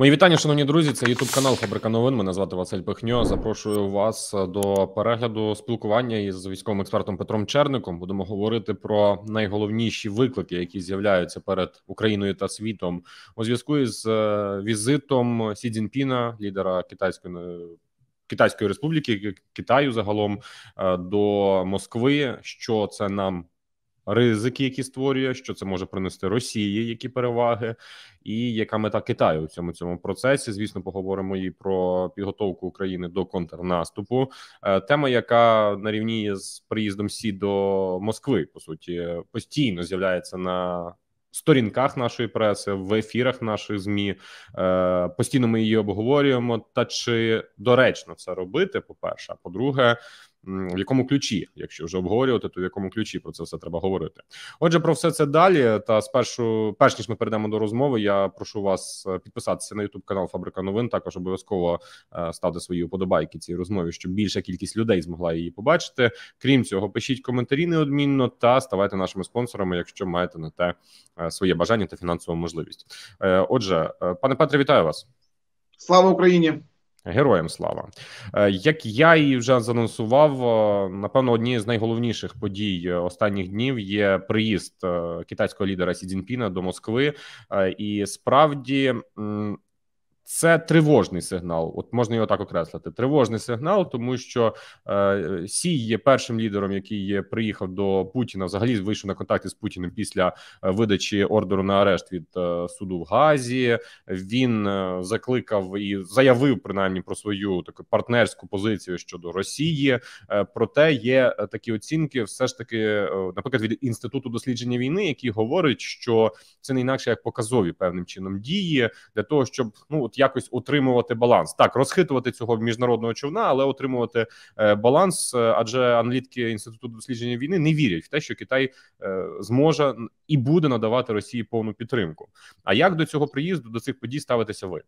Мої вітання, шановні друзі. Це Ютуб канал Фабрика новин. Мене звати Василь Пихньо. Запрошую вас до перегляду спілкування із військовим експертом Петром Черником. Будемо говорити про найголовніші виклики, які з'являються перед Україною та світом у зв'язку із е, візитом Сі Цзіньпіна, лідера китайської Китайської республіки Китаю, загалом е, до Москви. Що це нам ризики, які створює, що це може принести Росії, які переваги, і яка мета Китаю у цьому цьому процесі. Звісно, поговоримо і про підготовку України до контрнаступу. Е, тема, яка на рівні з приїздом Сі до Москви, по суті, постійно з'являється на. Сторінках нашої преси в ефірах наших змі е, постійно ми її обговорюємо. Та чи доречно це робити? По перше, а по-друге, в якому ключі, якщо вже обговорювати, то в якому ключі про це все треба говорити. Отже, про все це далі. Та спершу, перш ніж ми перейдемо до розмови, я прошу вас е, підписатися на Ютуб канал Фабрика Новин. Також обов'язково е, ставте свої уподобайки цій розмові, щоб більша кількість людей змогла її побачити. Крім цього, пишіть коментарі неодмінно та ставайте нашими спонсорами, якщо маєте на те е, своє бажання та фінансову можливість. Отже, пане Петре, вітаю вас. Слава Україні. Героям слава, е, як я і вже занонсував, е, напевно, однією з найголовніших подій е, останніх днів є приїзд китайського лідера Сі Цзіньпіна до Москви, і справді це тривожний сигнал. От можна його так окреслити. Тривожний сигнал, тому що е, Сі є першим лідером, який приїхав до Путіна. Взагалі вийшов на контакти з Путіним після е, видачі ордеру на арешт від е, суду в Гаазі. Він е, закликав і заявив принаймні про свою таку партнерську позицію щодо Росії. Е, проте є е, такі оцінки, все ж таки, наприклад, від інституту дослідження війни, який говорить, що це не інакше як показові певним чином дії для того, щоб ну от якось утримувати баланс. Так, розхитувати цього міжнародного човна, але отримувати е, баланс. Е, адже аналітики інституту дослідження війни не вірять в те, що Китай е, зможе і буде надавати Росії повну підтримку. А як до цього приїзду до цих подій ставитеся ви?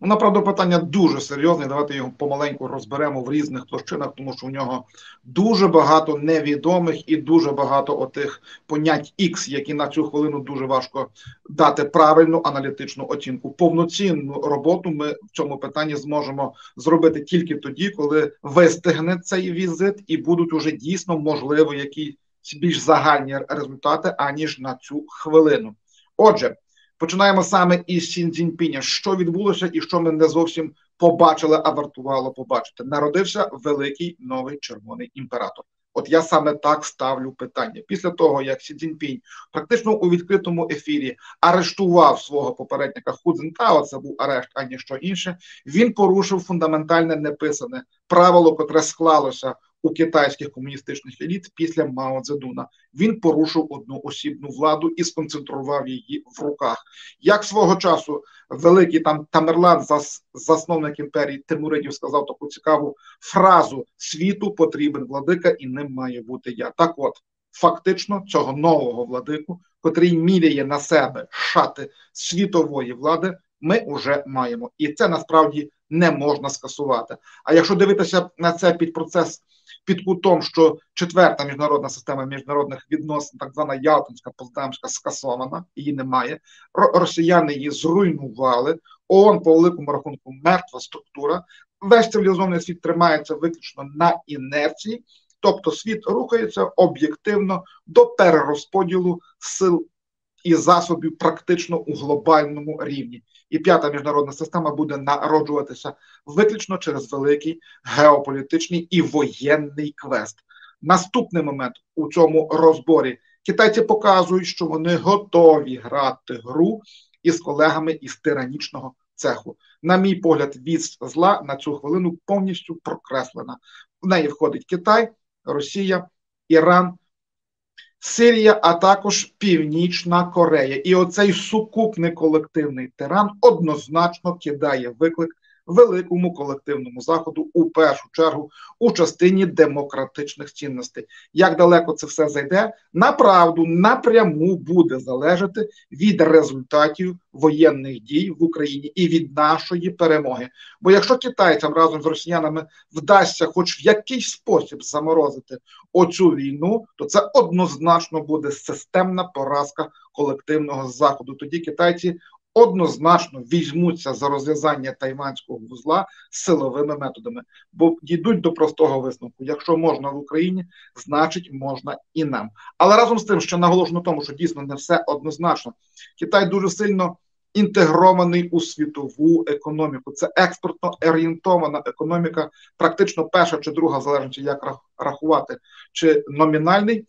Ну, направду, питання дуже серйозне. Давайте його помаленьку розберемо в різних площинах, тому що у нього дуже багато невідомих і дуже багато отих понять X, які на цю хвилину дуже важко дати правильну аналітичну оцінку. Повноцінну роботу ми в цьому питанні зможемо зробити тільки тоді, коли вистигне цей візит, і будуть уже дійсно можливо якісь більш загальні результати аніж на цю хвилину. Отже. Починаємо саме із Сі Цзіньпіня. Що відбулося, і що ми не зовсім побачили, а вартувало побачити. Народився великий новий червоний імператор. От я саме так ставлю питання. Після того, як Сі Цзіньпінь практично у відкритому ефірі арештував свого попередника Ху Цзіньтао, це був арешт, а ніщо інше. Він порушив фундаментальне неписане правило, котре склалося у китайських комуністичних еліт після Мао Цзедуна. Він порушив одну осібну владу і сконцентрував її в руках. Як свого часу великий там Тамерлан, засновник імперії Тимуридів, сказав таку цікаву фразу: світу потрібен владика, і ним має бути я. Так, от фактично, цього нового владику, котрий міряє на себе шати світової влади. Ми вже маємо, і це насправді не можна скасувати. А якщо дивитися на це під процес під кутом, що четверта міжнародна система міжнародних відносин, так звана Ялтинська Поздамська, скасована, її немає. Росіяни її зруйнували. ООН по великому рахунку мертва структура. Весь цивілізований світ тримається виключно на інерції, тобто світ рухається об'єктивно до перерозподілу сил і засобів практично у глобальному рівні. І п'ята міжнародна система буде народжуватися виключно через великий геополітичний і воєнний квест. Наступний момент у цьому розборі китайці показують, що вони готові грати гру із колегами із тиранічного цеху. На мій погляд, віз зла на цю хвилину повністю прокреслена. В неї входить Китай, Росія, Іран. Сирія, а також Північна Корея. І оцей сукупний колективний тиран однозначно кидає виклик великому колективному заходу у першу чергу у частині демократичних цінностей. Як далеко це все зайде, направду напряму буде залежати від результатів воєнних дій в Україні і від нашої перемоги. Бо якщо китайцям разом з росіянами вдасться, хоч в якийсь спосіб заморозити оцю війну, то це однозначно буде системна поразка колективного заходу. Тоді китайці однозначно візьмуться за розв'язання тайванського вузла силовими методами, бо дійдуть до простого висновку: якщо можна в Україні, значить можна і нам. Але разом з тим, що наголошено тому, що дійсно не все однозначно, Китай дуже сильно. Інтегрований у світову економіку. Це експортно орієнтована економіка, практично перша чи друга, залежно як рахувати, чи номінальний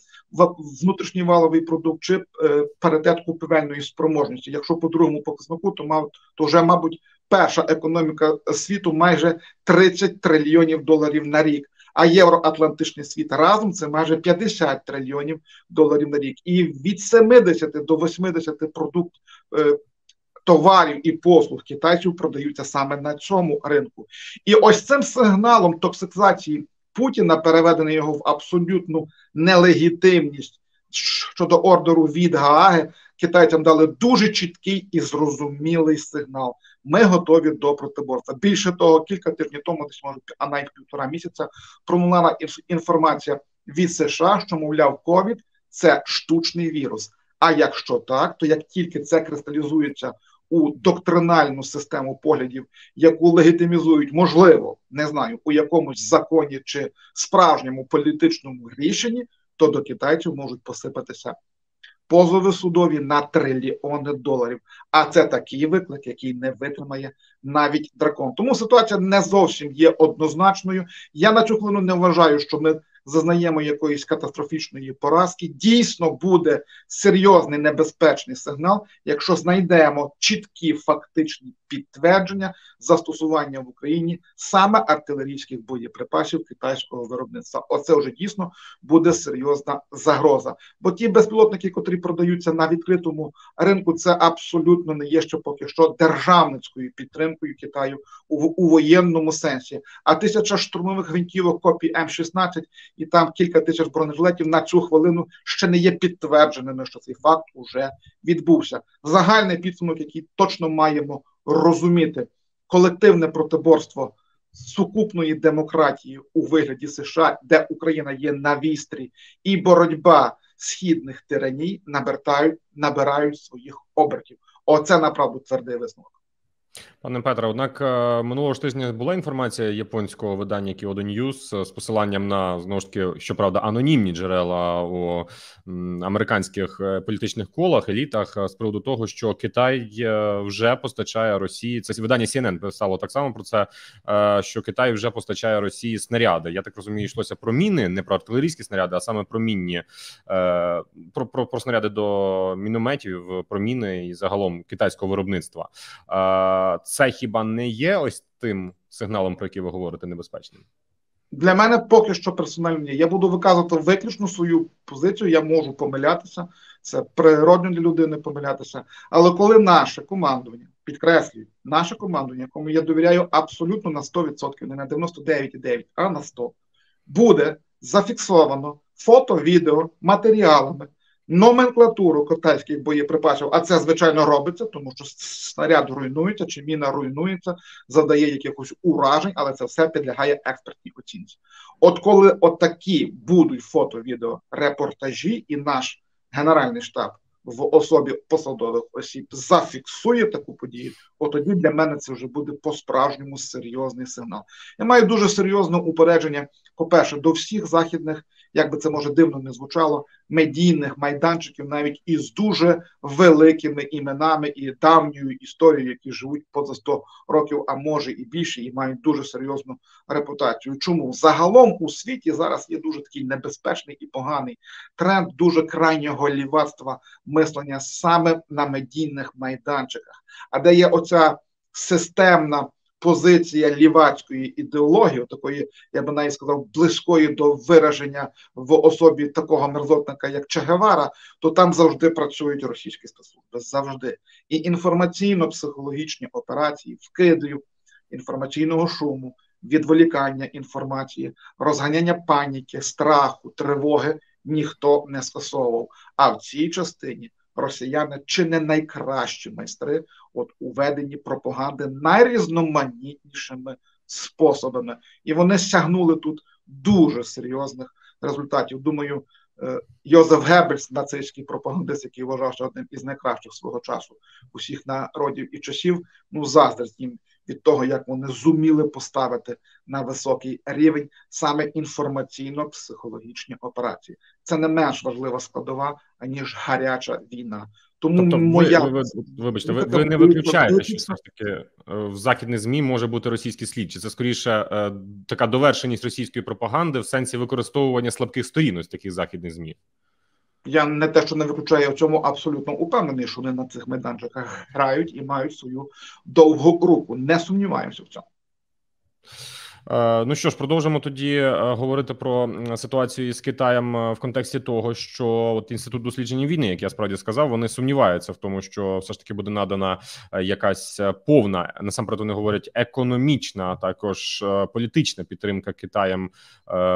внутрішній валовий продукт, чи е, паритет купівельної спроможності. Якщо по другому показнику, то мав то вже, мабуть, перша економіка світу майже 30 трильйонів доларів на рік. А євроатлантичний світ разом це майже 50 трильйонів доларів на рік, і від 70 до 80 продукт е, товарів і послуг китайців продаються саме на цьому ринку. І ось цим сигналом токсикізації Путіна переведений його в абсолютну нелегітимність щодо ордеру від Гааги. Китайцям дали дуже чіткий і зрозумілий сигнал. Ми готові до протиборства. Більше того, кілька тижнів тому, десь може а навіть півтора місяця, пролунала інформація від США, що мовляв, ковід це штучний вірус. А якщо так, то як тільки це кристалізується у доктринальну систему поглядів, яку легітимізують, можливо, не знаю, у якомусь законі чи справжньому політичному рішенні, то до китайців можуть посипатися позови судові на трильйони доларів. А це такий виклик, який не витримає навіть дракон. Тому ситуація не зовсім є однозначною. Я на цю хвилину не вважаю, що ми зазнаємо якоїсь катастрофічної поразки, дійсно буде серйозний небезпечний сигнал, якщо знайдемо чіткі фактичні підтвердження застосування в Україні саме артилерійських боєприпасів китайського виробництва. Оце вже дійсно буде серйозна загроза. Бо ті безпілотники, котрі продаються на відкритому ринку, це абсолютно не є ще поки що державницькою підтримкою Китаю у, у воєнному сенсі. А тисяча штурмових гвинтівок копій М-16 і там кілька тисяч бронежилетів на цю хвилину ще не є підтвердженими, що цей факт уже відбувся. Загальний підсумок, який точно маємо розуміти, колективне протиборство сукупної демократії у вигляді США, де Україна є на вістрі, і боротьба східних тираній набирають, набирають своїх обертів. Оце направду твердий висновок. Пане Петре, однак е, минулого ж тижня була інформація японського видання Kyodo News з посиланням на знову ж таки, щоправда, анонімні джерела у американських е, політичних колах, елітах е, з приводу того, що Китай вже постачає Росії. Це видання CNN писало так само про це, що Китай вже постачає Росії снаряди. Я так розумію, йшлося про міни, не про артилерійські снаряди, а саме про мінні про, про, про снаряди до мінометів, про міни і загалом китайського виробництва це хіба не є ось тим сигналом, про який ви говорите, небезпечним? Для мене поки що персонально ні. Я буду виказувати виключно свою позицію. Я можу помилятися. Це природно для людини помилятися. Але коли наше командування підкреслюю, наше командування, якому я довіряю абсолютно на 100%, не на 99,9, а на 100%, буде зафіксовано фото, відео, матеріалами номенклатуру китайських боєприпасів, а це звичайно робиться, тому що снаряд руйнується чи міна руйнується, завдає якихось уражень, але це все підлягає експертній оцінці. От коли отакі будуть фото, відео, репортажі, і наш генеральний штаб в особі посадових осіб зафіксує таку подію, от тоді для мене це вже буде по-справжньому серйозний сигнал. Я маю дуже серйозне упередження, по-перше, до всіх західних як би це може дивно не звучало, медійних майданчиків, навіть із дуже великими іменами і давньою історією, які живуть поза 100 років, а може і більше, і мають дуже серйозну репутацію. Чому загалом у світі зараз є дуже такий небезпечний і поганий тренд дуже крайнього лівацтва мислення саме на медійних майданчиках, а де є оця системна позиція лівацької ідеології, такої, я би навіть сказав, близької до вираження в особі такого мерзотника, як Чегевара, то там завжди працюють російські спецслужби. Завжди. І інформаційно-психологічні операції, вкидів інформаційного шуму, відволікання інформації, розганяння паніки, страху, тривоги ніхто не скасовував. А в цій частині росіяни чи не найкращі майстри от у пропаганди найрізноманітнішими способами, і вони сягнули тут дуже серйозних результатів. Думаю, е, Йозеф Геббельс, нацистський пропагандист, який вважався одним із найкращих свого часу усіх народів і часів, ну заздрить їм від того, як вони зуміли поставити на високий рівень саме інформаційно-психологічні операції. Це не менш важлива складова аніж гаряча війна. Тому тобто, моя ви, ви, вибачте, ви, ви не виключаєте, що все ж таки е, в західних змі може бути російський слід. Чи це скоріше е, така довершеність російської пропаганди в сенсі використовування слабких сторін ось таких західних змі? Я не те, що не виключаю в цьому, абсолютно упевнений, що вони на цих майданчиках грають і мають свою довгу руку. Не сумніваємося в цьому. Е, ну що ж, продовжимо тоді е, говорити про ситуацію з Китаєм е, в контексті того, що от інститут дослідження війни, як я справді сказав, вони сумніваються в тому, що все ж таки буде надана якась повна насамперед вони говорять економічна, а також політична підтримка Китаєм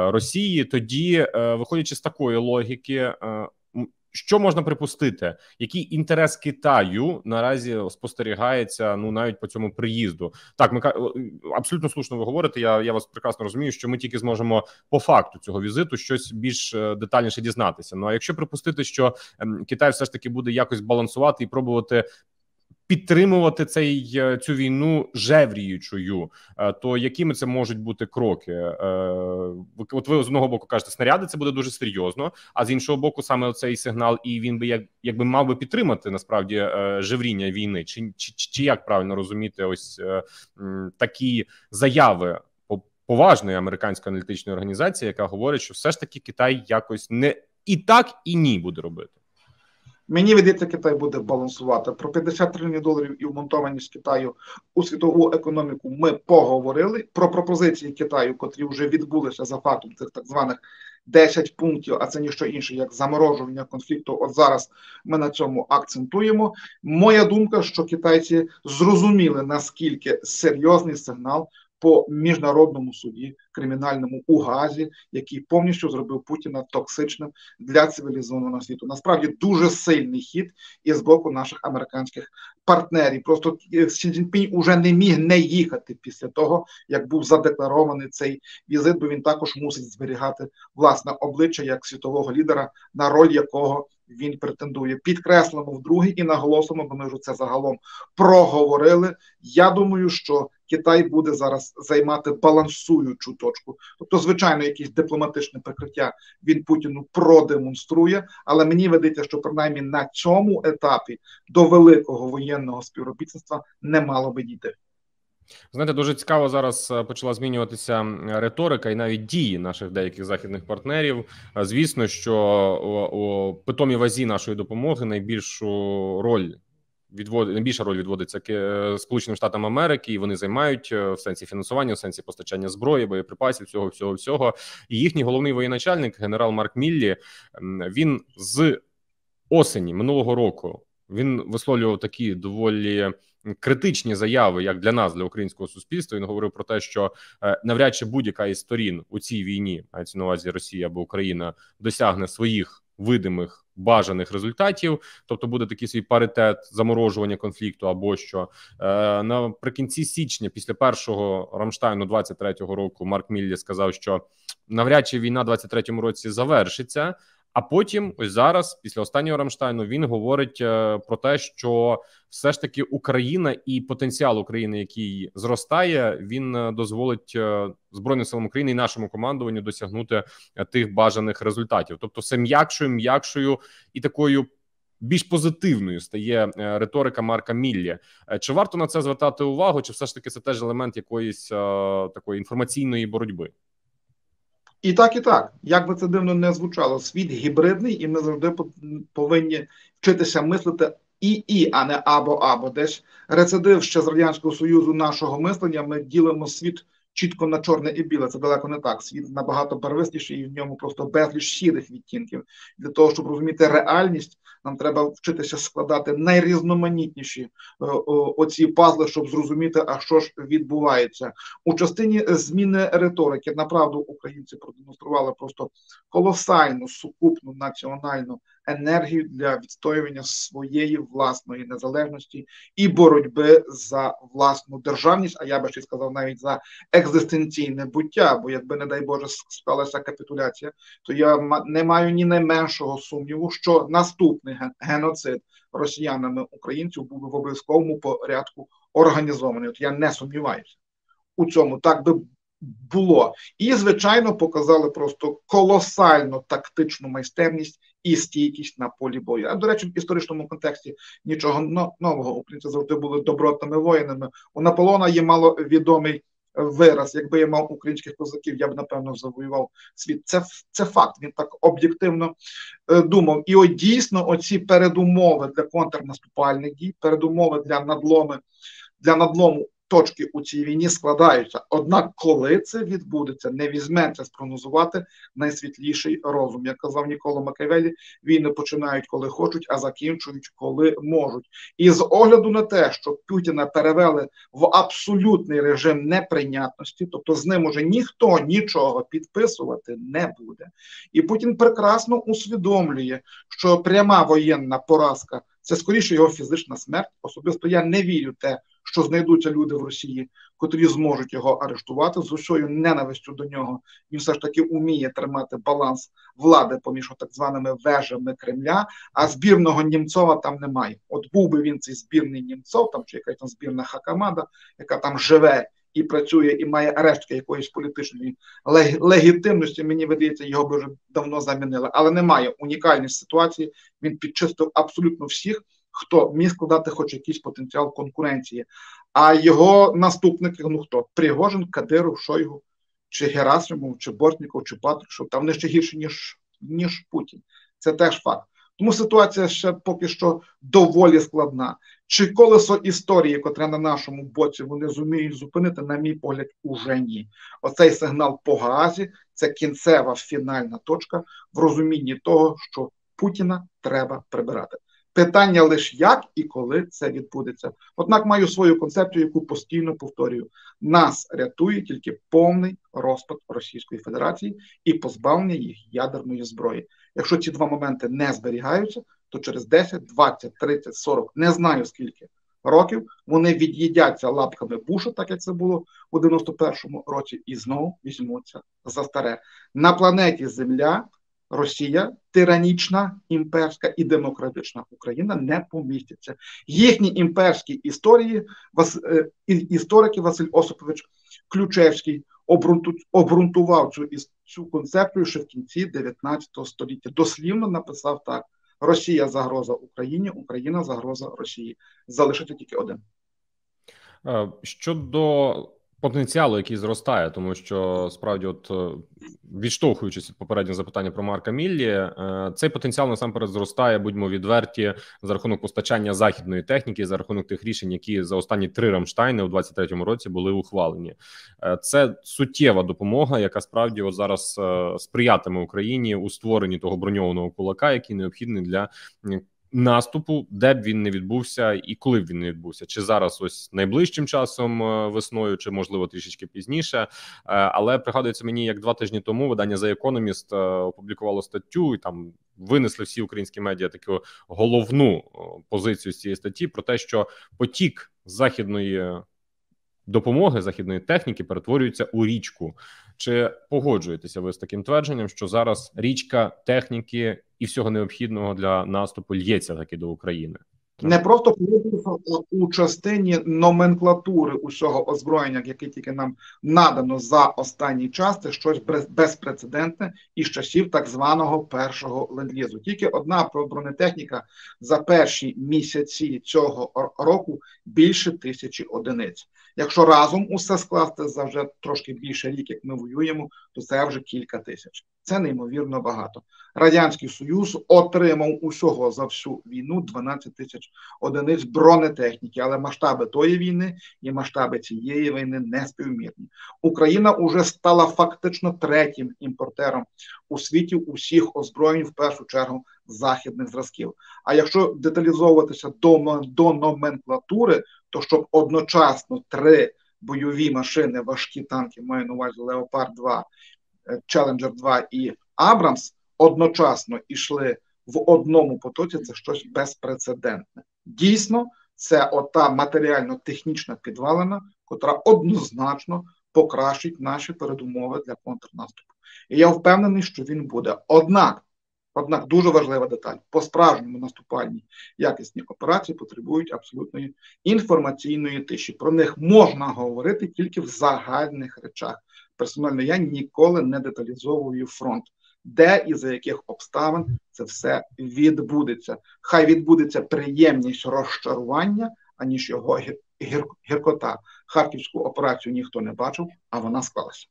Росії. Тоді, виходячи з такої логіки, що можна припустити, який інтерес Китаю наразі спостерігається ну навіть по цьому приїзду? Так, ми абсолютно слушно ви говорите. Я я вас прекрасно розумію, що ми тільки зможемо по факту цього візиту щось більш е, детальніше дізнатися. Ну а якщо припустити, що ем, Китай все ж таки буде якось балансувати і пробувати підтримувати цей е, цю війну жевріючою, е, то якими це можуть бути кроки? Е, от ви з одного боку кажете, снаряди це буде дуже серйозно. А з іншого боку, саме цей сигнал, і він би як якби мав би підтримати насправді жевріння війни, чи чи, чи як правильно розуміти, ось такі заяви поважної американської аналітичної організації, яка говорить, що все ж таки Китай якось не і так, і ні буде робити. Мені видається, Китай буде балансувати про 50 трильйонів доларів і вмонтованість Китаю у світову економіку. Ми поговорили про пропозиції Китаю, котрі вже відбулися за фактом цих так званих 10 пунктів. А це ніщо інше, як заморожування конфлікту. От зараз ми на цьому акцентуємо. Моя думка, що китайці зрозуміли наскільки серйозний сигнал по міжнародному суді кримінальному у Газі, який повністю зробив Путіна токсичним для цивілізованого світу. Насправді дуже сильний хід із боку наших американських партнерів. Просто Сі Цзіньпінь уже не міг не їхати після того, як був задекларований цей візит, бо він також мусить зберігати власне обличчя як світового лідера, на роль якого він претендує. Підкреслимо вдруге і наголосимо, бо ми вже це загалом проговорили. Я думаю, що Китай буде зараз займати балансуючу точку. Тобто, звичайно, якесь дипломатичне прикриття він Путіну продемонструє, але мені видається, що принаймні на цьому етапі до великого воєнного співробітництва не мало би дійти. Знаєте, дуже цікаво зараз е, почала змінюватися риторика і навіть дії наших деяких західних партнерів. Е, звісно, що у питомій вазі нашої допомоги найбільшу роль відводить найбільша роль відводиться е, Сполученим Штатам Америки, і вони займають в сенсі фінансування, в сенсі постачання зброї, боєприпасів, всього всього всього. І їхній головний воєначальник, генерал Марк Міллі, він з осені минулого року він висловлював такі доволі критичні заяви, як для нас, для українського суспільства. Він говорив про те, що е, навряд чи будь-яка із сторін у цій війні, мається на увазі Росія або Україна, досягне своїх видимих. Бажаних результатів, тобто буде такий свій паритет заморожування конфлікту, або що е, наприкінці січня, після першого Рамштайну 23-го року, Марк Міллі сказав, що навряд чи війна 23-му році завершиться, а потім, ось зараз, після останнього Рамштайну, він говорить е, про те, що все ж таки Україна і потенціал України, який зростає, він е, дозволить е, збройним силам України і нашому командуванню досягнути тих бажаних результатів. Тобто, все м'якшою, м'якшою і такою. Більш позитивною стає риторика Марка Міллі. Чи варто на це звертати увагу? Чи все ж таки це теж елемент якоїсь такої інформаційної боротьби? І так, і так, як би це дивно не звучало, світ гібридний, і ми завжди повинні вчитися мислити і, і, а не або, або десь рецидив ще з радянського союзу нашого мислення. Ми ділимо світ чітко на чорне і біле. Це далеко не так. Світ набагато первисніший, і в ньому просто безліч сірих відтінків. Для того щоб розуміти реальність, нам треба вчитися складати найрізноманітніші е, оці пазли, щоб зрозуміти, а що ж відбувається у частині зміни риторики. Направду українці продемонстрували просто колосальну сукупну національну енергію для відстоювання своєї власної незалежності і боротьби за власну державність. А я би ще сказав навіть за екзистенційне буття. Бо якби, не дай Боже, сталася капітуляція, то я не маю ні найменшого сумніву, що наступний геноцид росіянами українців буде в обов'язковому порядку організований. От я не сумніваюся у цьому. Так би було. І, звичайно, показали просто колосальну тактичну майстерність і стійкість на полі бою. А до речі, в історичному контексті нічого нового. Українці завжди були добротними воїнами. У Наполеона є маловідомий вираз. Якби я мав українських козаків, я б напевно завоював світ. Це це факт. Він так об'єктивно е, думав. І от дійсно, оці передумови для контрнаступальних дій, передумови для надломи для надлому точки у цій війні складаються. Однак, коли це відбудеться, не візьметься спрогнозувати найсвітліший розум. Як казав Нікола Макавелі, війни починають коли хочуть, а закінчують коли можуть. І з огляду на те, що Путіна перевели в абсолютний режим неприйнятності, тобто з ним уже ніхто нічого підписувати не буде. І Путін прекрасно усвідомлює, що пряма воєнна поразка це скоріше його фізична смерть. Особисто я не вірю те що знайдуться люди в Росії, котрі зможуть його арештувати з усією ненавистю до нього. Він все ж таки уміє тримати баланс влади поміж так званими вежами Кремля. А збірного Німцова там немає. От був би він цей збірний Німцов, там чи якась там збірна Хакамада, яка там живе. І працює, і має рештки якоїсь політичної легітимності. Мені видається, його би вже давно замінили, але немає унікальної ситуації. Він підчистив абсолютно всіх, хто міг складати хоч якийсь потенціал конкуренції. А його наступники, ну хто? Пригожин, Кадиров, Шойгу, чи Герасимов, чи Бортніков, чи Патрушев, там вони ще гірше, ніж, ніж Путін. Це теж факт. Тому ситуація ще поки що доволі складна. Чи колесо історії, котре на нашому боці вони зуміють зупинити, на мій погляд, уже ні. Оцей сигнал по газі це кінцева фінальна точка в розумінні того, що Путіна треба прибирати. Питання лише як і коли це відбудеться. Однак маю свою концепцію, яку постійно повторюю: нас рятує тільки повний розпад Російської Федерації і позбавлення їх ядерної зброї. Якщо ці два моменти не зберігаються, то через 10, 20, 30, 40, не знаю скільки років вони від'їдяться лапками Буша, так як це було у 91-му році, і знову візьмуться за старе на планеті Земля. Росія, тиранічна імперська і демократична Україна не помістяться. Їхні імперські історії е, історики Василь Осипович Ключевський обґрунтував цю цю концепцію ще в кінці 19 століття. Дослівно написав так: Росія загроза Україні, Україна загроза Росії. Залишиться тільки один. Е, щодо потенціалу, який зростає, тому що справді, от е, відштовхуючись від попереднього запитання про Марка Міллі, е, цей потенціал насамперед зростає, будьмо відверті, за рахунок постачання західної техніки, за рахунок тих рішень, які за останні три Рамштайни у 23-му році були ухвалені. Е, це суттєва допомога, яка справді от зараз сприятиме Україні у створенні того броньованого кулака, який необхідний для наступу, де б він не відбувся, і коли б він не відбувся, чи зараз ось найближчим часом е, весною, чи можливо трішечки пізніше. Е, але пригадується мені, як два тижні тому видання за економіст опублікувало статтю і там. Винесли всі українські медіа таку головну позицію з цієї статті про те, що потік західної допомоги західної техніки перетворюється у річку. Чи погоджуєтеся ви з таким твердженням, що зараз річка техніки і всього необхідного для наступу л'ється таки до України? Не просто у частині номенклатури усього озброєння, яке тільки нам надано за останній час, це щось безпрецедентне із часів так званого першого ленд-лізу. Тільки одна бронетехніка за перші місяці цього року більше тисячі одиниць. Якщо разом усе скласти за вже трошки більше рік, як ми воюємо, то це вже кілька тисяч. Це неймовірно багато. Радянський Союз отримав усього за всю війну 12 тисяч одиниць бронетехніки, але масштаби тої війни і масштаби цієї війни не співмірні. Україна вже стала фактично третім імпортером у світі усіх озброєнь, в першу чергу західних зразків. А якщо деталізовуватися до, до номенклатури, то щоб одночасно три бойові машини, важкі танки, маю на увазі Леопард 2 Челенджер 2 і Абрамс одночасно йшли в одному потоці це щось безпрецедентне. Дійсно, це ота матеріально-технічна підвалина, котра однозначно покращить наші передумови для контрнаступу. І я впевнений, що він буде. Однак, однак дуже важлива деталь: по справжньому наступальні якісні операції потребують абсолютної інформаційної тиші. Про них можна говорити тільки в загальних речах. Персонально я ніколи не деталізовую фронт. Де і за яких обставин це все відбудеться? Хай відбудеться приємність розчарування, аніж його гір, гір, гіркота. Харківську операцію ніхто не бачив, а вона склалася.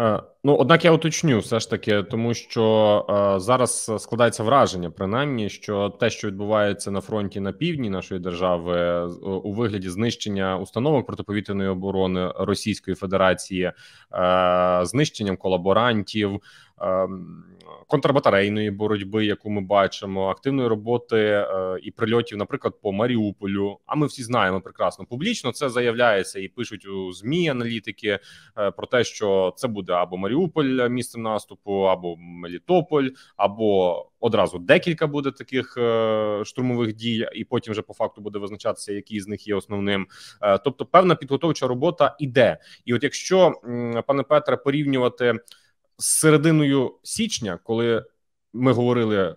Е, ну, однак я уточню все ж таки, тому що е, зараз складається враження, принаймні, що те, що відбувається на фронті на півдні нашої держави, у вигляді знищення установок протиповітряної оборони Російської Федерації, е, знищенням колаборантів. Ем, контрбатарейної боротьби, яку ми бачимо, активної роботи е, і прильотів, наприклад, по Маріуполю. А ми всі знаємо прекрасно публічно. Це заявляється і пишуть у змі аналітики е, про те, що це буде або Маріуполь місцем наступу, або Мелітополь, або одразу декілька буде таких е, штурмових дій, і потім вже по факту буде визначатися, який з них є основним. Тобто, певна підготовча робота іде. І от якщо пане Петре порівнювати з серединою січня, коли ми говорили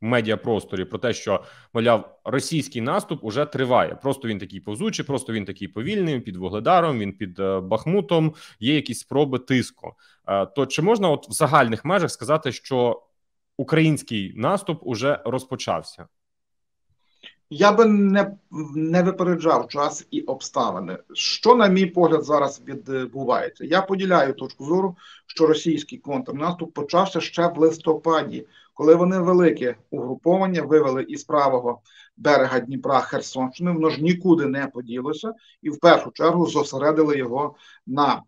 медіапросторі про те, що мовляв, російський наступ уже триває. Просто він такий повзучий, просто він такий повільний. Під Вугледаром, він під е, Бахмутом. Є якісь спроби тиску. Е, то чи можна, от в загальних межах сказати, що український наступ уже розпочався? Я би не не випереджав час і обставини. Що, на мій погляд, зараз відбувається? Я поділяю точку зору, що російський контрнаступ почався ще в листопаді, коли вони велике угруповання вивели із правого берега Дніпра Херсонщини, воно ж нікуди не поділося, і в першу чергу зосередили його на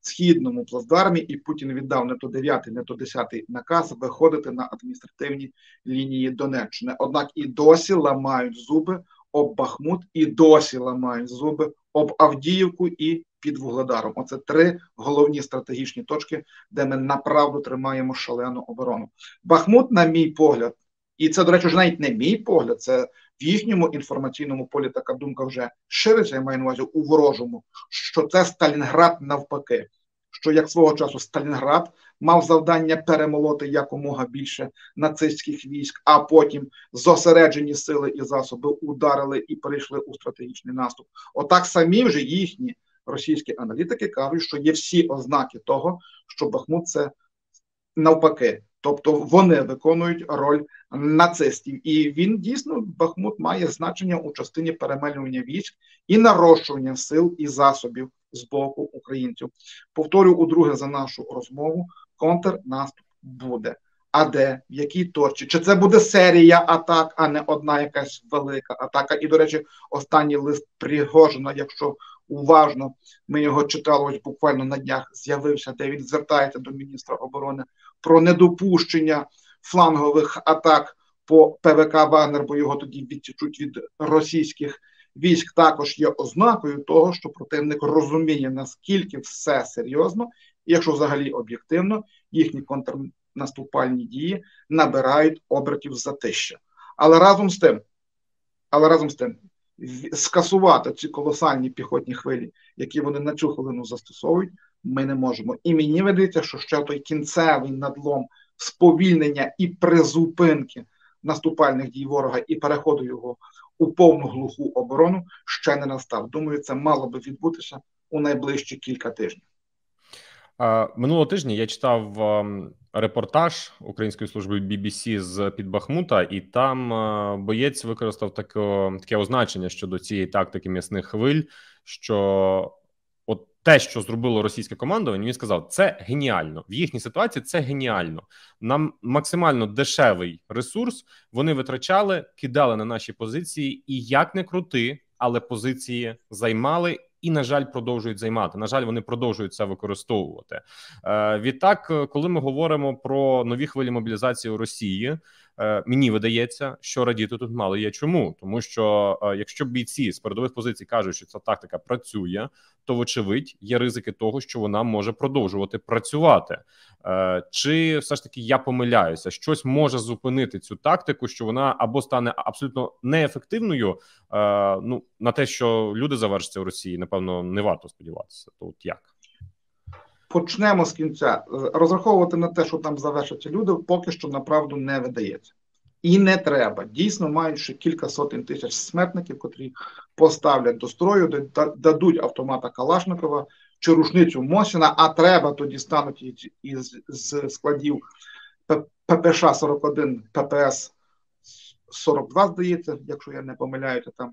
східному плацдармі, і Путін віддав не то 9, не то 10 наказ виходити на адміністративні лінії Донеччини. Однак і досі ламають зуби об Бахмут, і досі ламають зуби об Авдіївку і під Вугледаром. Оце три головні стратегічні точки, де ми направду тримаємо шалену оборону. Бахмут, на мій погляд, і це, до речі, ж навіть не мій погляд, це в їхньому інформаційному полі така думка вже шириться, я маю на увазі у ворожому, що це Сталінград навпаки. Що як свого часу Сталінград мав завдання перемолоти якомога більше нацистських військ, а потім зосереджені сили і засоби ударили і перейшли у стратегічний наступ. Отак самі вже їхні російські аналітики кажуть, що є всі ознаки того, що Бахмут це навпаки Тобто вони виконують роль нацистів, і він дійсно Бахмут має значення у частині перемелювання військ і нарощування сил і засобів з боку українців. Повторю удруге за нашу розмову: контрнаступ буде. А де в якій точці? Чи це буде серія атак, а не одна якась велика атака? І, до речі, останній лист Пригожина, якщо уважно ми його читали ось буквально на днях, з'явився, де він звертається до міністра оборони про недопущення флангових атак по ПВК Вагнер, бо його тоді відтічуть від російських військ. Також є ознакою того, що противник розуміє наскільки все серйозно, і якщо взагалі об'єктивно, їхні контрнаступальні дії набирають обертів затища. Але разом з тим, але разом з тим, скасувати ці колосальні піхотні хвилі, які вони на цю хвилину застосовують, ми не можемо. І мені видається, що ще той кінцевий надлом сповільнення і призупинки наступальних дій ворога і переходу його у повну глуху оборону ще не настав. Думаю, це мало би відбутися у найближчі кілька тижнів. Минулого тижня я читав ем, репортаж Української служби BBC з під Бахмута, і там е, боєць використав таке, таке означення щодо цієї тактики м'ясних хвиль. Що от те, що зробило російське командування, він сказав, це геніально в їхній ситуації. Це геніально. Нам максимально дешевий ресурс вони витрачали, кидали на наші позиції, і як не крути, але позиції займали і, на жаль, продовжують займати. На жаль, вони продовжують це використовувати. Е, Відтак, коли ми говоримо про нові хвилі мобілізації у Росії, е, мені видається, що радіти тут мало є. Чому тому, що е, якщо бійці з передових позицій кажуть, що ця тактика працює, то вочевидь є ризики того, що вона може продовжувати працювати. Е, чи все ж таки я помиляюся? Щось може зупинити цю тактику, що вона або стане абсолютно неефективною. Е, ну на те, що люди завершаться в Росії, напевно, не варто сподіватися. То от як? Почнемо з кінця. Розраховувати на те, що там завершаться люди, поки що направду не видається. І не треба. Дійсно, ще кілька сотень тисяч смертників, котрі поставлять до строю, дадуть автомата Калашникова чи рушницю Мосіна, а треба тоді стануть із, з складів ППШ 41 ППС 42, здається, якщо я не помиляюся, там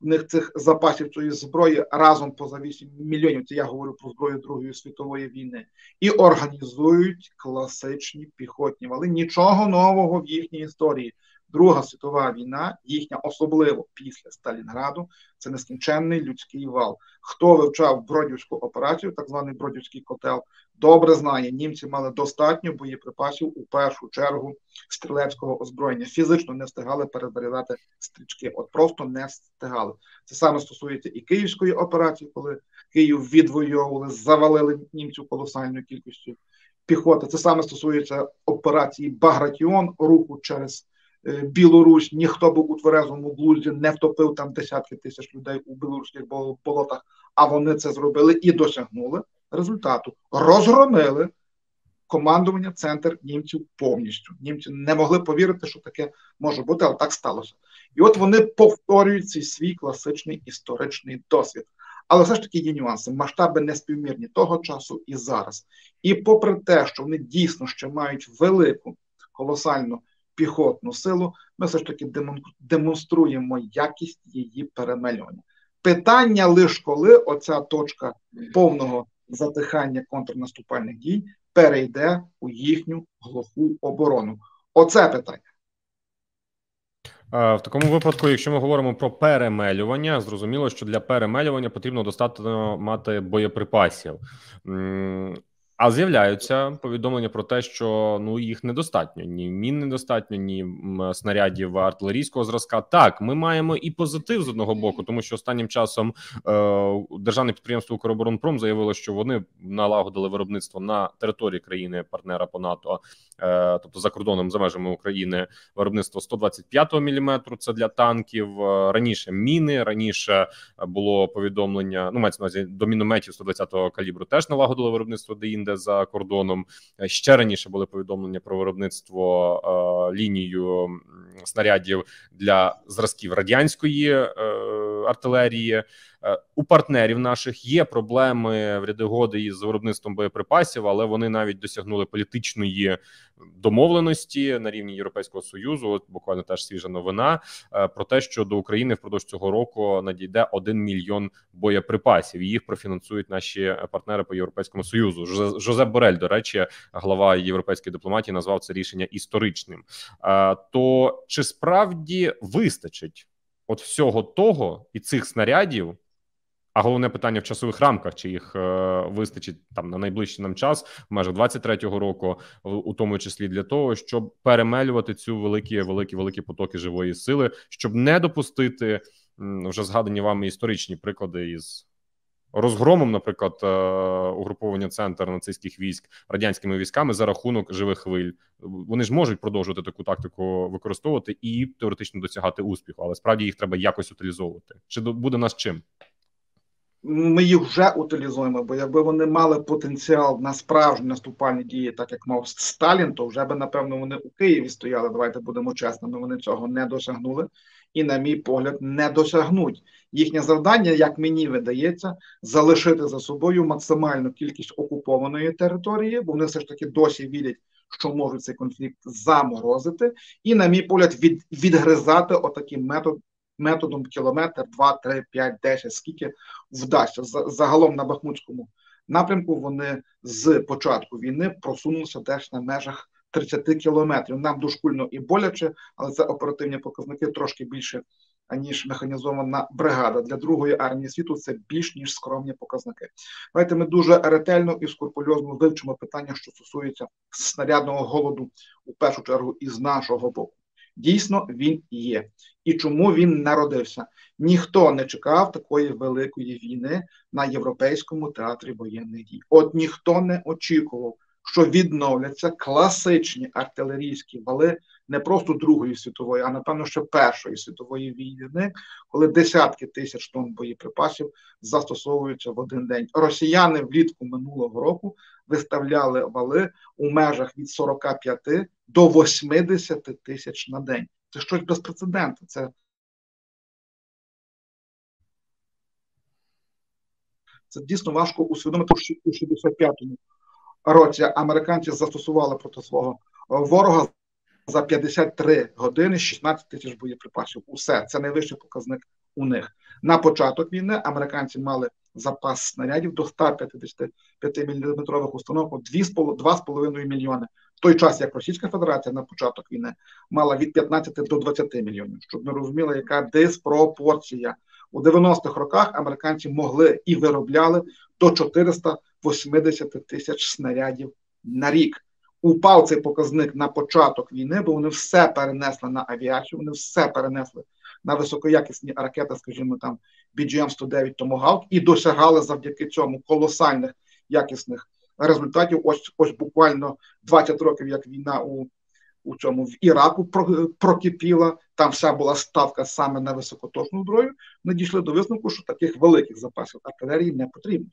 в них цих запасів цієї зброї разом поза 8 мільйонів. Це я говорю про зброю Другої світової війни, і організують класичні піхотні вали. Нічого нового в їхній історії. Друга світова війна, їхня особливо після Сталінграду, це нескінченний людський вал. Хто вивчав бродівську операцію, так званий бродівський котел, добре знає. Німці мали достатньо боєприпасів у першу чергу стрілецького озброєння. Фізично не встигали перезарядати стрічки. От просто не встигали. Це саме стосується і київської операції, коли Київ відвоювали, завалили німців колосальною кількістю піхоти. Це саме стосується операції Багратіон, руху через. Е, Білорусь, ніхто би у тверезому глузді не втопив там десятки тисяч людей у білоруських болотах, а вони це зробили і досягнули результату. Розгромили командування центр німців повністю. Німці не могли повірити, що таке може бути, але так сталося. І от вони повторюють цей свій класичний історичний досвід. Але все ж таки є нюанси, масштаби неспівмірні того часу і зараз. І попри те, що вони дійсно ще мають велику колосальну піхотну силу, ми все ж таки демонструємо якість її перемелювання. Питання лише коли оця точка повного затихання контрнаступальних дій перейде у їхню глуху оборону. Оце питання. В такому випадку, якщо ми говоримо про перемелювання, зрозуміло, що для перемелювання потрібно достатньо мати боєприпасів. А з'являються повідомлення про те, що ну їх недостатньо ні мін недостатньо, ні снарядів артилерійського зразка. Так, ми маємо і позитив з одного боку, тому що останнім часом е, державне підприємство «Укроборонпром» заявило, що вони налагодили виробництво на території країни партнера по НАТО, е, тобто за кордоном за межами України, виробництво 125-го міліметру. Це для танків е, раніше міни. Раніше було повідомлення. Ну мається на увазі до мінометів 120-го калібру теж налагодили виробництво деінде де за кордоном. Е, ще раніше були повідомлення про виробництво е, лінію снарядів для зразків радянської е, артилерії. Е, у партнерів наших є проблеми в ряди із виробництвом боєприпасів, але вони навіть досягнули політичної домовленості на рівні Європейського союзу. От буквально теж свіжа новина е, про те, що до України впродовж цього року надійде один мільйон боєприпасів. Їх профінансують наші партнери по європейському союзу. Жозеп Борель, до речі, глава європейської дипломатії, назвав це рішення історичним. Е, то чи справді вистачить от всього того і цих снарядів? А головне питання в часових рамках, чи їх е, вистачить там на найближчий нам час, в межах 23-го року, у тому числі для того, щоб перемелювати цю великі, великі, великі потоки живої сили, щоб не допустити вже згадані вами історичні приклади із розгромом, наприклад, е, угруповання центр нацистських військ радянськими військами за рахунок живих хвиль. Вони ж можуть продовжувати таку тактику використовувати і теоретично досягати успіху, але справді їх треба якось утилізовувати. Чи буде нас чим? Ми їх вже утилізуємо, бо якби вони мали потенціал на справжні наступальні дії, так як мав Сталін, то вже би напевно вони у Києві стояли. Давайте будемо чесними. Вони цього не досягнули, і, на мій погляд, не досягнуть. Їхнє завдання, як мені видається, залишити за собою максимальну кількість окупованої території, бо вони все ж таки досі вірять. Що можуть цей конфлікт заморозити, і, на мій погляд, від, відгризати отакий метод методом кілометр, 2, 3, 5, 10, скільки вдасться. Загалом на Бахмутському напрямку вони з початку війни просунулися десь на межах 30 кілометрів. Нам дошкульно і боляче, але це оперативні показники трошки більше аніж механізована бригада для другої армії світу. Це більш ніж скромні показники. Давайте ми дуже ретельно і скрупульозно вивчимо питання, що стосується снарядного голоду у першу чергу із нашого боку. Дійсно, він є. І чому він народився? Ніхто не чекав такої великої війни на європейському театрі воєнних дій. От ніхто не очікував, що відновляться класичні артилерійські вали не просто Другої світової, а напевно ще Першої світової війни, коли десятки тисяч тонн боєприпасів застосовуються в один день. Росіяни влітку минулого року виставляли вали у межах від 45 до 80 тисяч на день. Це щось безпрецедентне. Це Це дійсно важко усвідомити, що у 65-му році американці застосували проти свого ворога за 53 години 16 тисяч боєприпасів. Усе це найвищий показник у них. На початок війни американці мали запас снарядів до 155 мм установок 2,5 мільйони. В той час, як Російська Федерація на початок війни мала від 15 до 20 мільйонів, щоб ми розуміли, яка диспропорція. У 90-х роках американці могли і виробляли до 480 тисяч снарядів на рік. Упав цей показник на початок війни, бо вони все перенесли на авіацію, вони все перенесли на високоякісні ракети, скажімо, там BGM-109 Tomahawk, і досягали завдяки цьому колосальних якісних результатів. Ось ось буквально 20 років, як війна у у цьому в Іраку прокипіла, там вся була ставка саме на високоточну зброю. Ми дійшли до висновку, що таких великих запасів артилерії не потрібно.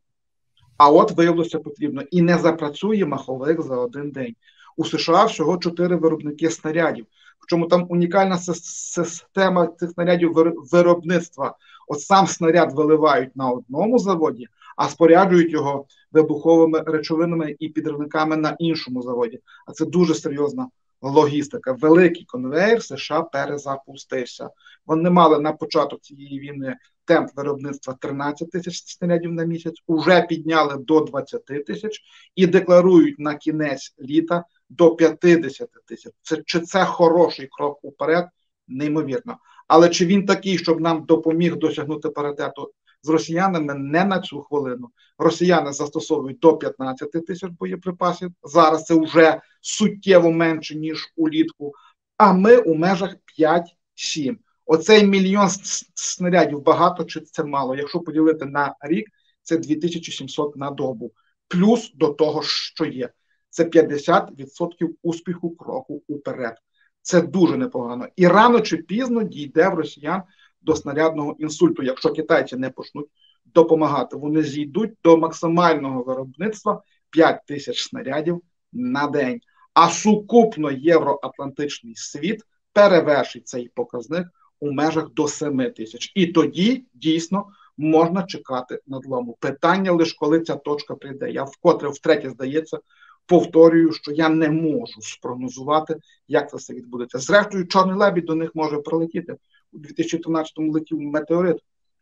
А от виявилося потрібно і не запрацює маховик за один день. У США всього чотири виробники снарядів. Причому там унікальна система цих снарядів виробництва. От сам снаряд виливають на одному заводі, а споряджують його вибуховими речовинами і підривниками на іншому заводі. А це дуже серйозна логістика. Великий конвейер США перезапустився. Вони мали на початок цієї війни темп виробництва 13 тисяч снарядів на місяць, уже підняли до 20 тисяч і декларують на кінець літа до 50 тисяч. Це чи це хороший крок уперед? Неймовірно. Але чи він такий, щоб нам допоміг досягнути паритету з росіянами не на цю хвилину. Росіяни застосовують до 15 тисяч боєприпасів. Зараз це вже суттєво менше ніж улітку. А ми у межах 5-7. Оцей мільйон снарядів багато чи це мало. Якщо поділити на рік, це 2700 на добу. Плюс до того, що є. Це 50% успіху кроку уперед. Це дуже непогано. І рано чи пізно дійде в росіян до снарядного інсульту. Якщо китайці не почнуть допомагати, вони зійдуть до максимального виробництва 5 тисяч снарядів на день. А сукупно євроатлантичний світ перевершить цей показник у межах до 7 тисяч. І тоді дійсно можна чекати надлому. Питання лише коли ця точка прийде. Я вкотре втретє здається. Повторюю, що я не можу спрогнозувати, як це все відбудеться. Зрештою, чорний лебідь до них може прилетіти у 2013-му летів метеорит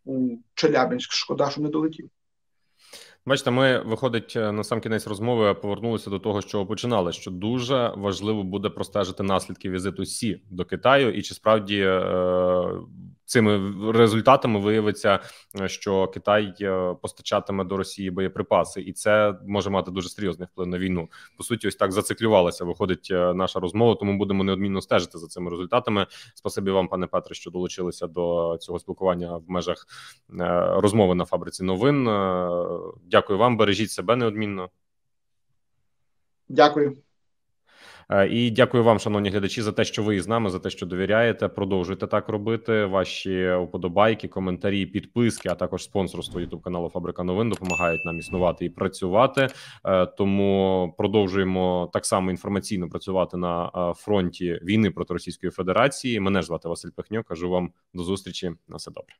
у Челябинськ. Шкода, що не долетів. Бачите, ми виходить на сам кінець розмови. Повернулися до того, що починали. Що дуже важливо буде простежити наслідки візиту Сі до Китаю, і чи справді е, цими результатами виявиться, що Китай е, постачатиме до Росії боєприпаси, і це може мати дуже серйозний вплив на війну. По суті, ось так зациклювалася. Виходить е, наша розмова. Тому будемо неодмінно стежити за цими результатами. Спасибі вам, пане Петре, що долучилися до цього спілкування в межах е, розмови на фабриці новин. Дякую вам, бережіть себе неодмінно. Дякую. Е, і дякую вам, шановні глядачі, за те, що ви з нами, за те, що довіряєте. Продовжуйте так робити. Ваші вподобайки, коментарі, підписки, а також спонсорство youtube каналу Фабрика Новин допомагають нам існувати і працювати. Е, тому продовжуємо так само інформаційно працювати на е, фронті війни проти Російської Федерації. Мене звати Василь Пехньо. Кажу вам до зустрічі. На все добре.